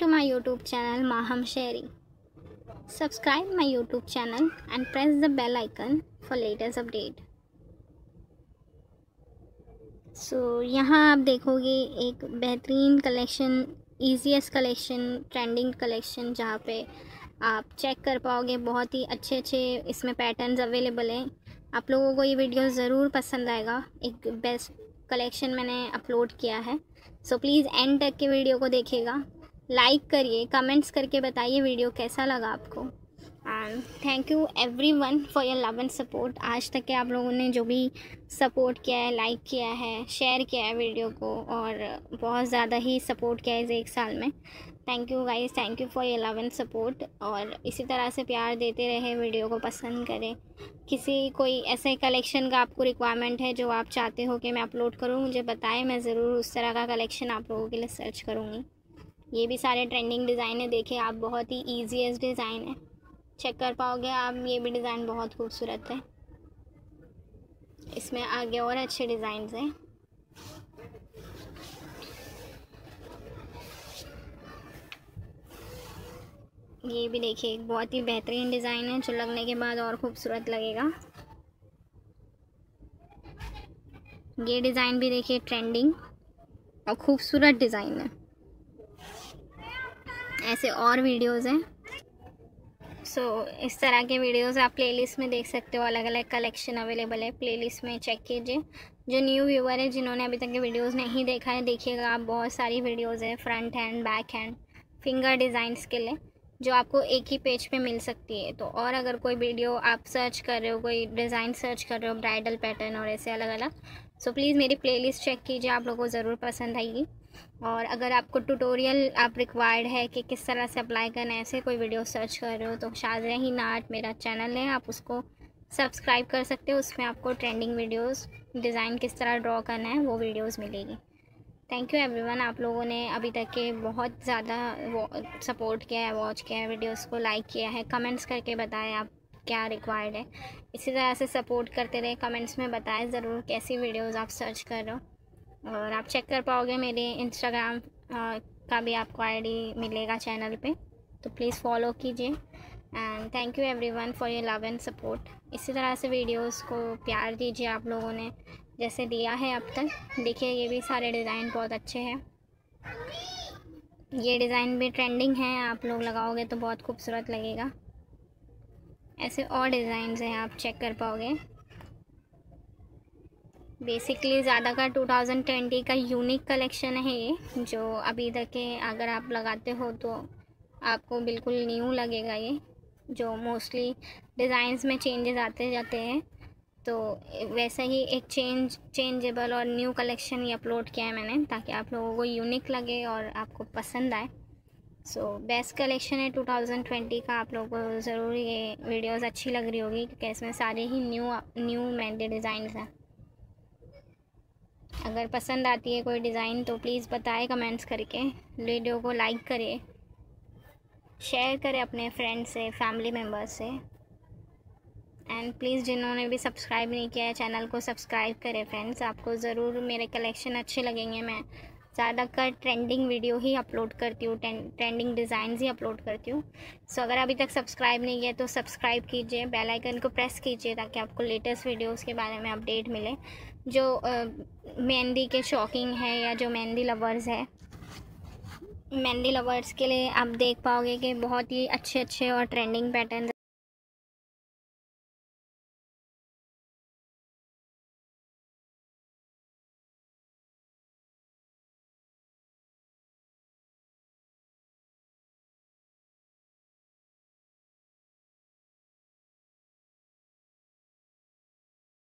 to my YouTube channel Maham Sherry. Subscribe my YouTube channel and press the bell icon for latest update. So so, यहाँ आप देखोगे एक बेहतरीन collection easiest collection trending collection जहाँ पे आप check कर पाओगे बहुत ही अच्छे अच्छे इसमें पैटर्न्स अवेलेबल हैं आप लोगों को ये वीडियो ज़रूर पसंद आएगा एक बेस्ट कलेक्शन मैंने अपलोड किया है सो प्लीज़ एंड तक के वीडियो को देखिएगा लाइक करिए कमेंट्स करके बताइए वीडियो कैसा लगा आपको। And thank you everyone for your love and support आज तक के आप लोगों ने जो भी सपोर्ट किया है लाइक किया है शेयर किया है वीडियो को और बहुत ज़्यादा ही सपोर्ट किया है इस एक साल में। Thank you guys thank you for your love and support और इसी तरह से प्यार देते रहे वीडियो को पसंद करें। किसी कोई ऐसे कलेक्शन का आपको रिक्वायरमेंट है जो आप चाहते हो कि मैं अपलोड करूँ, मुझे बताएँ, मैं ज़रूर उस तरह का कलेक्शन आप लोगों के लिए सर्च करूँगी। ये भी सारे ट्रेंडिंग डिज़ाइन है, देखे आप, बहुत ही ईजीएस्ट डिज़ाइन है। चेक कर पाओगे आप, ये भी डिज़ाइन बहुत खूबसूरत है। इसमें आगे और अच्छे डिज़ाइन हैं। ये भी देखिए बहुत ही बेहतरीन डिज़ाइन है, जो लगने के बाद और खूबसूरत लगेगा। ये डिज़ाइन भी देखिए ट्रेंडिंग और खूबसूरत डिज़ाइन है। ऐसे और वीडियोस हैं। सो so, इस तरह के वीडियोस आप प्लेलिस्ट में देख सकते हो। अलग अलग कलेक्शन अवेलेबल है। प्लेलिस्ट में चेक कीजिए। जो न्यू व्यूवर है जिन्होंने अभी तक के वीडियोस नहीं देखा है देखिएगा आप बहुत सारी वीडियोस है। Front hand back hand finger designs के लिए जो आपको एक ही पेज पे मिल सकती है। तो और अगर कोई वीडियो आप सर्च कर रहे हो कोई डिज़ाइन सर्च कर रहे हो ब्राइडल पैटर्न और ऐसे अलग अलग सो प्लीज़ मेरी प्लेलिस्ट चेक कीजिए। आप लोगों को ज़रूर पसंद आएगी। और अगर आपको ट्यूटोरियल आप रिक्वायर्ड है कि किस तरह से अप्लाई करना है, ऐसे कोई वीडियो सर्च कर रहे हो तो शाज़िया ही नाट मेरा चैनल है, आप उसको सब्सक्राइब कर सकते हो, उसमें आपको ट्रेंडिंग वीडियोस डिज़ाइन किस तरह ड्रॉ करना है, वो वीडियोस मिलेगी। थैंक यू एवरीवन आप लोगों ने अभी तक के बहुत ज़्यादा सपोर्ट किया है वॉच किया है वीडियोस को लाइक किया है कमेंट्स करके बताएँ आप क्या रिक्वायर्ड है। इसी तरह से सपोर्ट करते रहे कमेंट्स में बताएँ ज़रूर कैसी वीडियोस आप सर्च कर रहे हो। और आप चेक कर पाओगे मेरे इंस्टाग्राम का भी आपको आईडी मिलेगा चैनल पे। तो प्लीज़ फॉलो कीजिए। And thank you everyone for your love and support इसी तरह से वीडियोस को प्यार दीजिए आप लोगों ने, जैसे दिया है अब तक। देखिए, ये भी सारे डिज़ाइन बहुत अच्छे हैं। ये डिज़ाइन भी ट्रेंडिंग है। आप लोग लगाओगे तो बहुत खूबसूरत लगेगा। ऐसे और डिज़ाइंस हैं, आप चेक कर पाओगे। बेसिकली ज़्यादा का 2020 का यूनिक कलेक्शन है ये, जो अभी तक के अगर आप लगाते हो तो आपको बिल्कुल न्यू लगेगा ये, जो मोस्टली डिज़ाइंस में चेंजेस आते जाते हैं। तो वैसा ही एक चेंज, चेंजेबल और न्यू कलेक्शन ही अपलोड किया है मैंने, ताकि आप लोगों को यूनिक लगे और आपको पसंद आए। सो बेस्ट कलेक्शन है 2020 का, आप लोगों को ज़रूर ये वीडियोस अच्छी लग रही होगी, क्योंकि इसमें सारे ही न्यू न्यू मेहंदी डिज़ाइन हैं। अगर पसंद आती है कोई डिज़ाइन तो प्लीज़ बताएँ कमेंट्स करके। वीडियो को लाइक करें, शेयर करें अपने फ्रेंड से, फैमिली मेंबर्स से। एंड प्लीज़ जिन्होंने भी सब्सक्राइब नहीं किया है, चैनल को सब्सक्राइब करें फ्रेंड्स। आपको ज़रूर मेरे कलेक्शन अच्छे लगेंगे, मैं ज़्यादातर ट्रेंडिंग वीडियो ही अपलोड करती हूँ ट्रेंडिंग डिज़ाइन ही अपलोड करती हूँ। सो अगर अभी तक सब्सक्राइब नहीं किया तो सब्सक्राइब कीजिए बेल आइकन को प्रेस कीजिए ताकि आपको लेटेस्ट वीडियोस के बारे में अपडेट मिले। जो मेहंदी के शौकीन है या जो मेहंदी लवर्स है, मेहंदी लवर्स के लिए आप देख पाओगे कि बहुत ही अच्छे अच्छे और ट्रेंडिंग पैटर्न